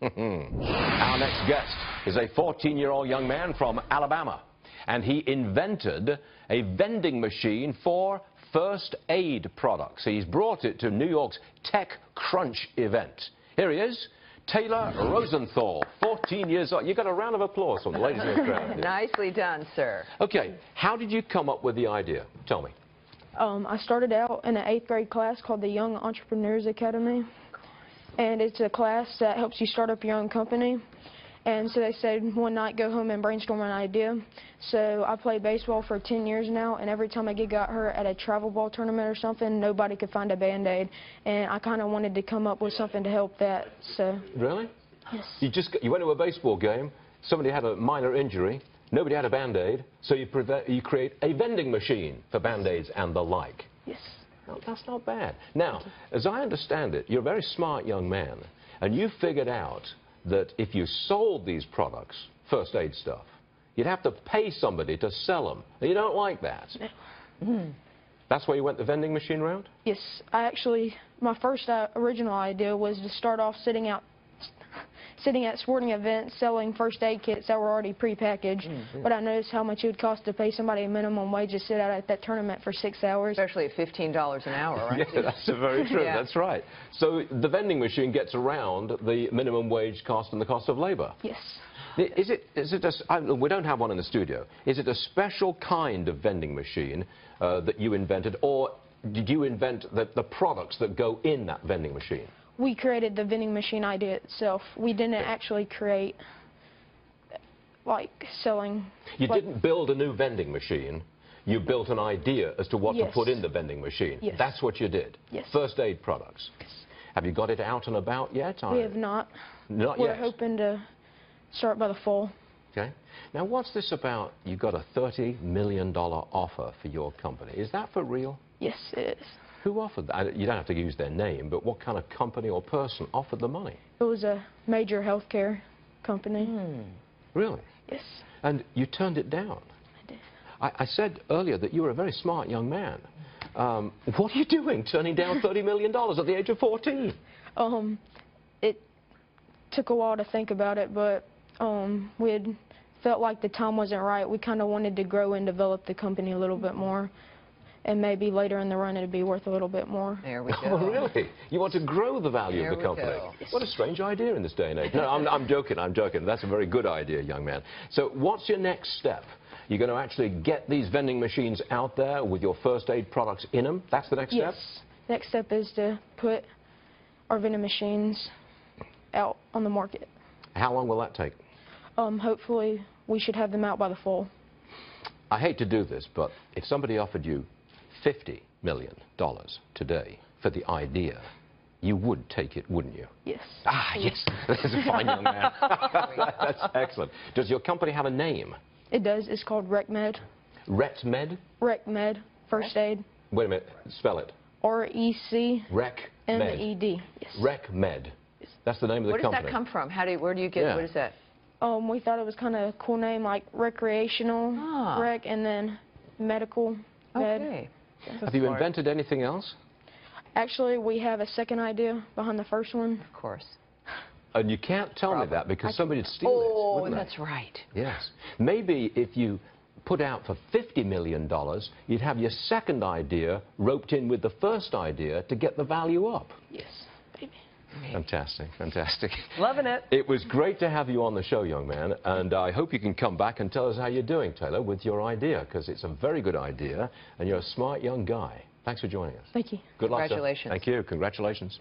Our next guest is a 14-year-old young man from Alabama, and he invented a vending machine for first aid products. He's brought it to New York's Tech Crunch event. Here he is, Taylor Rosenthal, 14 years old. You got a round of applause from the ladies in the crowd. Nicely done, sir. Okay, how did you come up with the idea? Tell me. Um, I started out in an eighth grade class called the Young Entrepreneurs Academy. And it's a class that helps you start up your own company. And so they said one night go home and brainstorm an idea. So I played baseball for 10 years now, and every time I get got hurt at a travel ball tournament or something, nobody could find a band-aid. And I kind of wanted to come up with something to help that. So Really? Yes. You just you went to a baseball game. Somebody had a minor injury. Nobody had a band-aid, so you, you create a vending machine for band-aids and the like. yes. Well, that's not bad. Now, as I understand it, you're a very smart young man, and you figured out that if you sold these products, first aid stuff, you'd have to pay somebody to sell them. And you don't like that. That's why you went the vending machine route? Yes, I actually, my first uh, original idea was to start off sitting out, sitting at sporting events selling first aid kits that were already prepackaged. But I noticed how much it would cost to pay somebody a minimum wage to sit out at that tournament for six hours. Especially at $15 an hour, right? Yeah, that's very true. Yeah. That's right. So the vending machine gets around the minimum wage cost and the cost of labor. Yes. Is it, is it a s I we don't have one in the studio. Is it a special kind of vending machine uh, that you invented, or did you invent the, the products that go in that vending machine? We created the vending machine idea itself. We didn't actually create, like, selling. You like- didn't build a new vending machine. You built an idea as to what to put in the vending machine. Yes. That's what you did. Yes. First aid products. Yes. Have you got it out and about yet? We have not. Not yet. We're hoping to start by the fall. Okay. Now, what's this about? You got a $30 million offer for your company. Is that for real? Yes, it is. Who offered that? You don't have to use their name, but what kind of company or person offered the money? It was a major healthcare company. Really? Yes, And you turned it down. I did. I, I said earlier that you were a very smart young man. Um, what are you doing turning down $30 million at the age of 14? Um, it took a while to think about it, but um, we had felt like the time wasn't right. We kind of wanted to grow and develop the company a little bit more, and maybe later in the run it'd be worth a little bit more. There we go. Oh, really? You want to grow the value There of the we company? go. What a strange idea in this day and age. No, I'm, I'm joking, I'm joking. That's a very good idea, young man. So what's your next step? You're going to actually get these vending machines out there with your first aid products in them? That's the next Yes. step? Yes. Next step is to put our vending machines out on the market. How long will that take? Um, hopefully, we should have them out by the fall. I hate to do this, but if somebody offered you $50 million today for the idea, you would take it, wouldn't you? Yes. Ah, yes. This is a fine young man. That's excellent. Does your company have a name? It does. It's called RecMed. RecMed? RecMed. First aid. Wait a minute. Spell it. R E C RecMed. M E D. Yes. RecMed. That's the name of the company. Where does that come from? How do you, where do you get, Yeah. what is that? Um, we thought it was kind of a cool name, like recreational Ah. rec, and then medical med. Okay. Have you Smart. invented anything else? Actually, we have a second idea behind the first one. Of course. And you can't tell me that because somebody would steal Oh, it. wouldn't they? that's right. Yes. Maybe if you put out for $50 million, you'd have your second idea roped in with the first idea to get the value up. Yes, baby. Fantastic, fantastic. Loving it. It was great to have you on the show, young man, and I hope you can come back and tell us how you're doing, Taylor, with your idea, because it's a very good idea, and you're a smart young guy. Thanks for joining us. Thank you. Good luck, sir. Congratulations. Thank you. Congratulations.